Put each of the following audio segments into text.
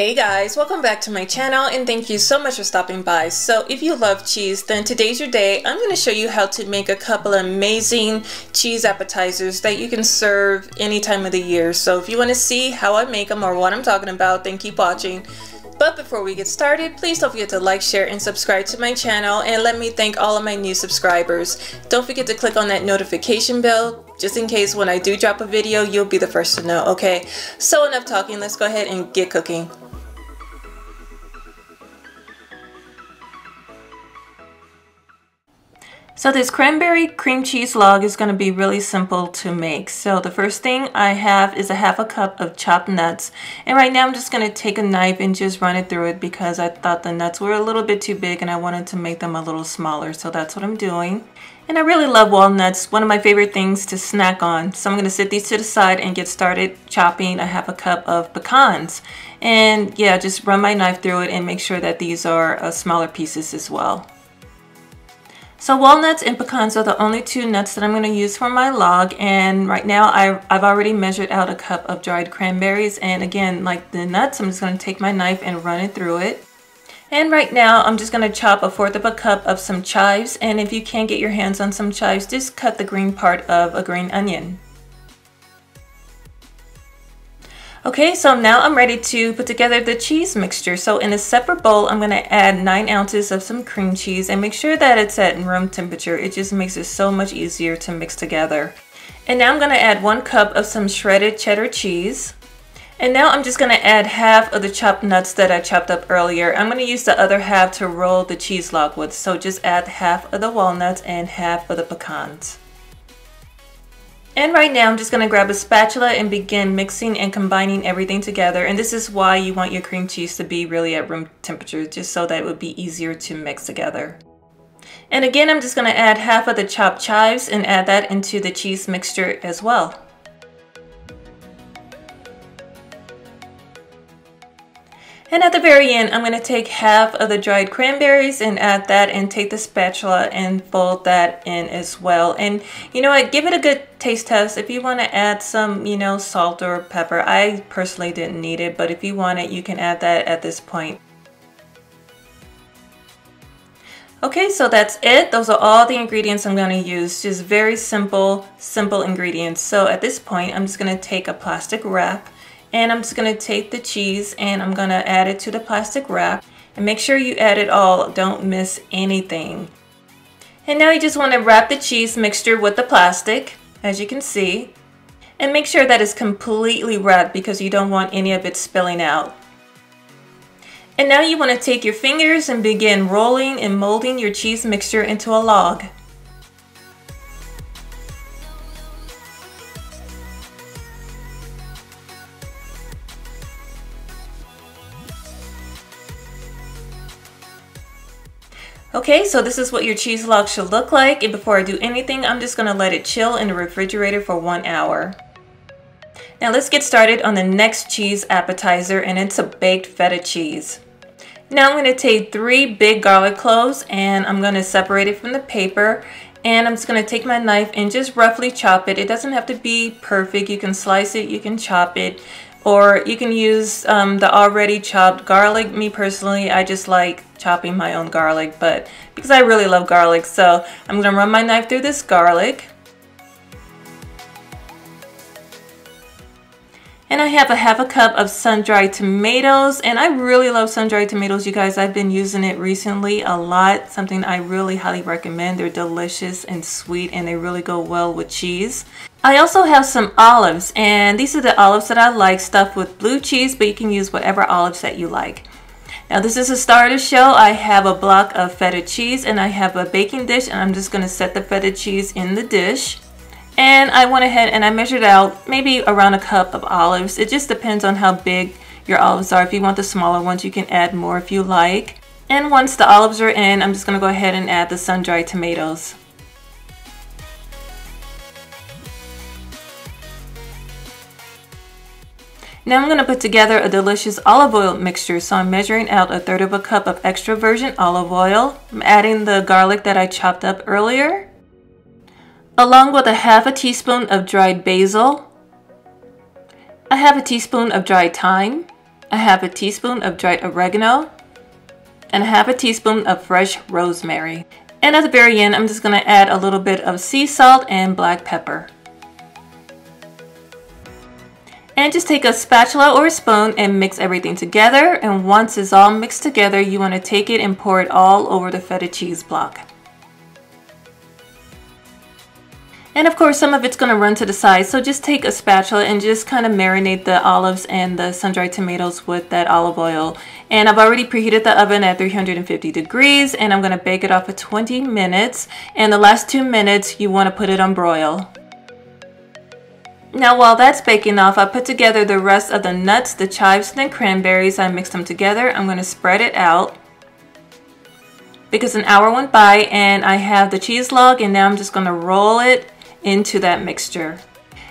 Hey guys, welcome back to my channel and thank you so much for stopping by. So if you love cheese, then today's your day. I'm going to show you how to make a couple amazing cheese appetizers that you can serve any time of the year. So if you want to see how I make them or what I'm talking about, then keep watching. But before we get started, please don't forget to like, share, and subscribe to my channel and let me thank all of my new subscribers. Don't forget to click on that notification bell just in case when I do drop a video, you'll be the first to know, okay? So enough talking, let's go ahead and get cooking. So this cranberry cream cheese log is going to be really simple to make. So the first thing I have is a half a cup of chopped nuts. And right now I'm just going to take a knife and just run it through it because I thought the nuts were a little bit too big and I wanted to make them a little smaller. So that's what I'm doing. And I really love walnuts, one of my favorite things to snack on. So I'm going to set these to the side and get started chopping a half a cup of pecans. And yeah, just run my knife through it and make sure that these are uh, smaller pieces as well. So walnuts and pecans are the only two nuts that I'm going to use for my log and right now I, I've already measured out a cup of dried cranberries and again like the nuts I'm just going to take my knife and run it through it. And right now I'm just going to chop a fourth of a cup of some chives and if you can't get your hands on some chives just cut the green part of a green onion. Okay, so now I'm ready to put together the cheese mixture. So in a separate bowl, I'm going to add 9 ounces of some cream cheese and make sure that it's at room temperature. It just makes it so much easier to mix together. And now I'm going to add 1 cup of some shredded cheddar cheese. And now I'm just going to add half of the chopped nuts that I chopped up earlier. I'm going to use the other half to roll the cheese log with. So just add half of the walnuts and half of the pecans. And right now I'm just going to grab a spatula and begin mixing and combining everything together. And this is why you want your cream cheese to be really at room temperature, just so that it would be easier to mix together. And again, I'm just going to add half of the chopped chives and add that into the cheese mixture as well. And at the very end, I'm going to take half of the dried cranberries and add that and take the spatula and fold that in as well. And you know what, give it a good taste test. If you want to add some, you know, salt or pepper, I personally didn't need it, but if you want it, you can add that at this point. Okay, so that's it. Those are all the ingredients I'm going to use. Just very simple, simple ingredients. So at this point, I'm just going to take a plastic wrap and I'm just going to take the cheese and I'm going to add it to the plastic wrap. And make sure you add it all. Don't miss anything. And now you just want to wrap the cheese mixture with the plastic, as you can see. And make sure that it's completely wrapped because you don't want any of it spilling out. And now you want to take your fingers and begin rolling and molding your cheese mixture into a log. Okay, so this is what your cheese log should look like. And before I do anything, I'm just gonna let it chill in the refrigerator for one hour. Now let's get started on the next cheese appetizer and it's a baked feta cheese. Now I'm gonna take three big garlic cloves and I'm gonna separate it from the paper and I'm just gonna take my knife and just roughly chop it. It doesn't have to be perfect. You can slice it, you can chop it, or you can use um, the already chopped garlic. Me personally, I just like chopping my own garlic, but because I really love garlic, so I'm gonna run my knife through this garlic. And I have a half a cup of sun-dried tomatoes, and I really love sun-dried tomatoes, you guys. I've been using it recently a lot, something I really highly recommend. They're delicious and sweet, and they really go well with cheese. I also have some olives, and these are the olives that I like, stuffed with blue cheese, but you can use whatever olives that you like. Now this is a starter show. I have a block of feta cheese and I have a baking dish and I'm just going to set the feta cheese in the dish. And I went ahead and I measured out maybe around a cup of olives. It just depends on how big your olives are. If you want the smaller ones, you can add more if you like. And once the olives are in, I'm just to go ahead and add the sun-dried tomatoes. Now I'm going to put together a delicious olive oil mixture. So I'm measuring out a third of a cup of extra virgin olive oil. I'm adding the garlic that I chopped up earlier. Along with a half a teaspoon of dried basil. A half a teaspoon of dried thyme. a half a teaspoon of dried oregano, and a half a teaspoon of fresh rosemary. And at the very end, I'm just gonna add a little bit of sea salt and black pepper. And just take a spatula or a spoon and mix everything together. And once it's all mixed together, you wanna take it and pour it all over the feta cheese block. And of course, some of it's gonna run to the side. So just take a spatula and just kind of marinate the olives and the sun-dried tomatoes with that olive oil. And I've already preheated the oven at 350 degrees and I'm gonna bake it off for 20 minutes. And the last two minutes, you wanna put it on broil. Now while that's baking off, I put together the rest of the nuts, the chives, and the cranberries. I mixed them together. I'm gonna spread it out because an hour went by and I have the cheese log and now I'm just gonna roll it into that mixture.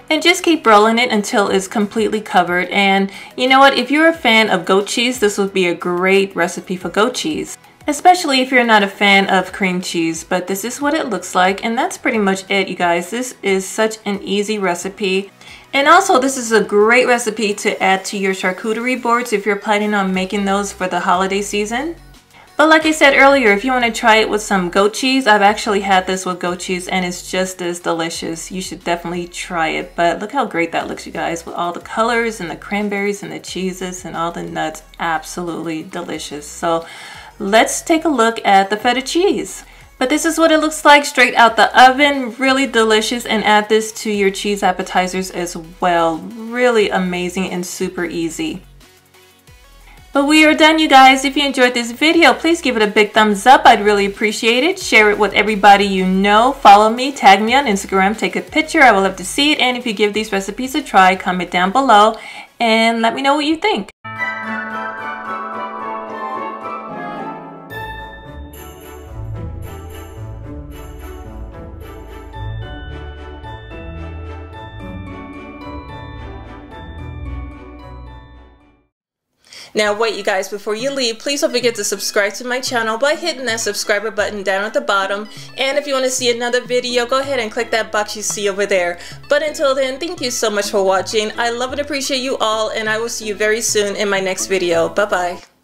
And just keep rolling it until it's completely covered. And you know what, if you're a fan of goat cheese, this would be a great recipe for goat cheese. Especially if you're not a fan of cream cheese, but this is what it looks like. And that's pretty much it, you guys. This is such an easy recipe. And also, this is a great recipe to add to your charcuterie boards if you're planning on making those for the holiday season. But like I said earlier, if you want to try it with some goat cheese, I've actually had this with goat cheese and it's just as delicious. You should definitely try it. But look how great that looks, you guys, with all the colors and the cranberries and the cheeses and all the nuts. Absolutely delicious. So let's take a look at the feta cheese. But this is what it looks like straight out the oven. Really delicious and add this to your cheese appetizers as well. Really amazing and super easy. But we are done, you guys. If you enjoyed this video, please give it a big thumbs up. I'd really appreciate it. Share it with everybody you know. Follow me, tag me on Instagram, take a picture. I would love to see it. And if you give these recipes a try, comment down below and let me know what you think. Now wait you guys, before you leave, please don't forget to subscribe to my channel by hitting that subscriber button down at the bottom. And if you want to see another video, go ahead and click that box you see over there. But until then, thank you so much for watching. I love and appreciate you all, and I will see you very soon in my next video. Bye-bye.